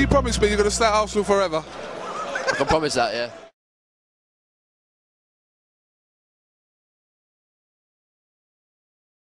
you promise me you're going to stay at Arsenal forever? I can promise that, yeah.